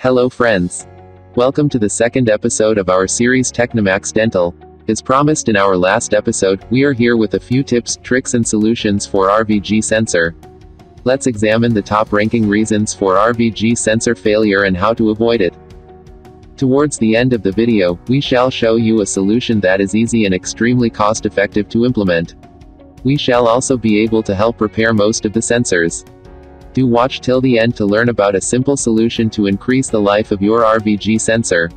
Hello friends. Welcome to the second episode of our series Technomax Dental. As promised in our last episode, we are here with a few tips, tricks and solutions for RVG sensor. Let's examine the top ranking reasons for RVG sensor failure and how to avoid it. Towards the end of the video, we shall show you a solution that is easy and extremely cost effective to implement. We shall also be able to help repair most of the sensors. Do watch till the end to learn about a simple solution to increase the life of your RVG sensor.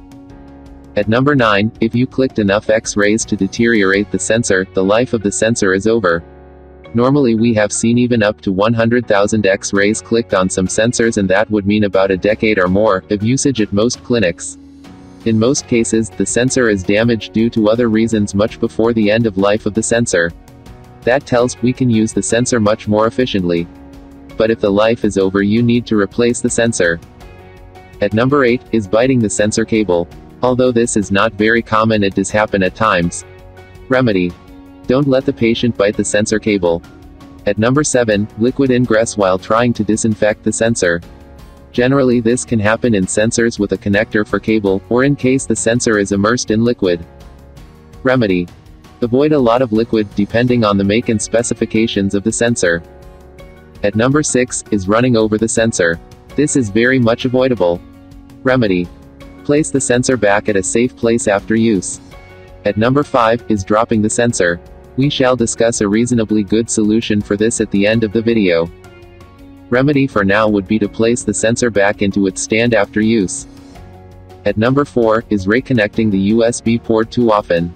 At number 9, if you clicked enough X-rays to deteriorate the sensor, the life of the sensor is over. Normally we have seen even up to 100,000 X-rays clicked on some sensors and that would mean about a decade or more of usage at most clinics. In most cases, the sensor is damaged due to other reasons much before the end of life of the sensor. That tells we can use the sensor much more efficiently. But if the life is over you need to replace the sensor. At number 8, is biting the sensor cable. Although this is not very common it does happen at times. Remedy. Don't let the patient bite the sensor cable. At number 7, liquid ingress while trying to disinfect the sensor. Generally this can happen in sensors with a connector for cable, or in case the sensor is immersed in liquid. Remedy. Avoid a lot of liquid, depending on the make and specifications of the sensor. At number 6, is running over the sensor. This is very much avoidable. Remedy. Place the sensor back at a safe place after use. At number 5, is dropping the sensor. We shall discuss a reasonably good solution for this at the end of the video. Remedy for now would be to place the sensor back into its stand after use. At number 4, is reconnecting the USB port too often.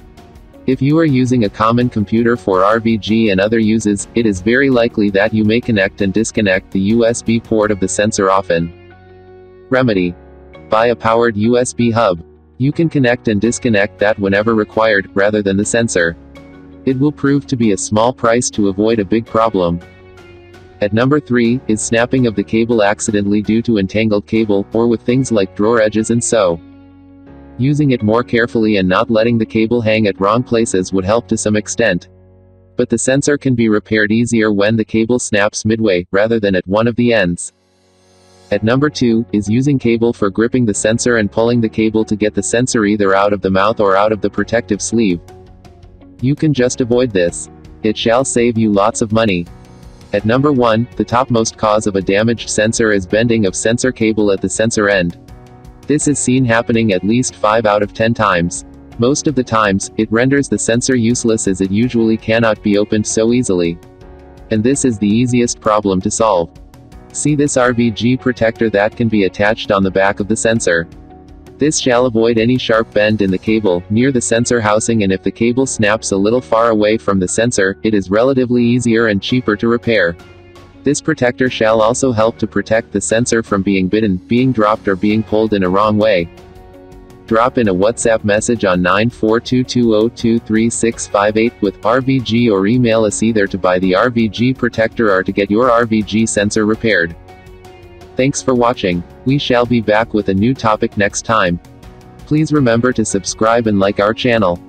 If you are using a common computer for RVG and other uses, it is very likely that you may connect and disconnect the USB port of the sensor often. Remedy. Buy a powered USB hub. You can connect and disconnect that whenever required, rather than the sensor. It will prove to be a small price to avoid a big problem. At number 3, is snapping of the cable accidentally due to entangled cable, or with things like drawer edges and so. Using it more carefully and not letting the cable hang at wrong places would help to some extent. But the sensor can be repaired easier when the cable snaps midway, rather than at one of the ends. At number 2, is using cable for gripping the sensor and pulling the cable to get the sensor either out of the mouth or out of the protective sleeve. You can just avoid this. It shall save you lots of money. At number 1, the topmost cause of a damaged sensor is bending of sensor cable at the sensor end. This is seen happening at least 5 out of 10 times. Most of the times, it renders the sensor useless as it usually cannot be opened so easily. And this is the easiest problem to solve. See this RVG protector that can be attached on the back of the sensor. This shall avoid any sharp bend in the cable, near the sensor housing and if the cable snaps a little far away from the sensor, it is relatively easier and cheaper to repair. This protector shall also help to protect the sensor from being bitten, being dropped or being pulled in a wrong way. Drop in a WhatsApp message on 94220236658 with RVG or email us either to buy the RVG protector or to get your RVG sensor repaired. Thanks for watching. We shall be back with a new topic next time. Please remember to subscribe and like our channel.